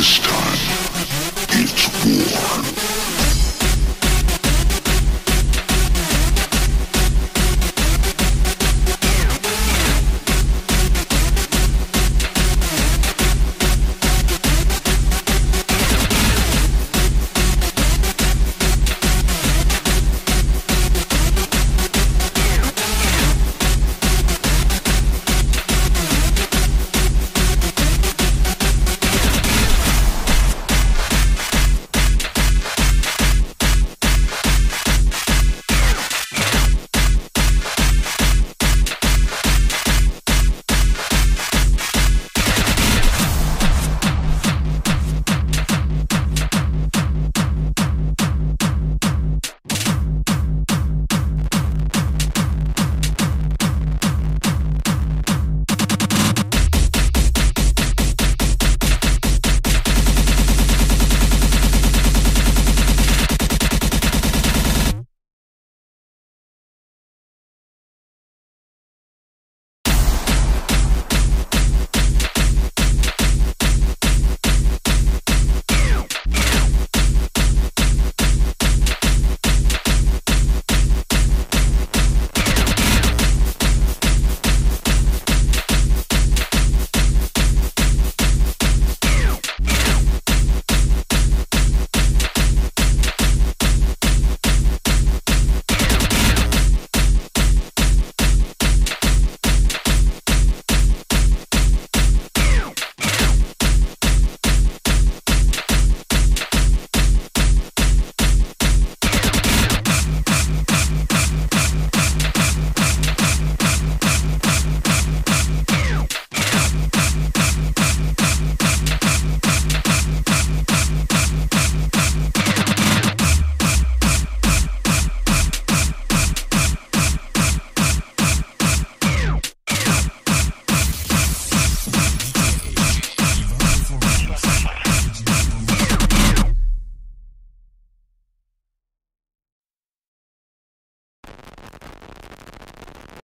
This time.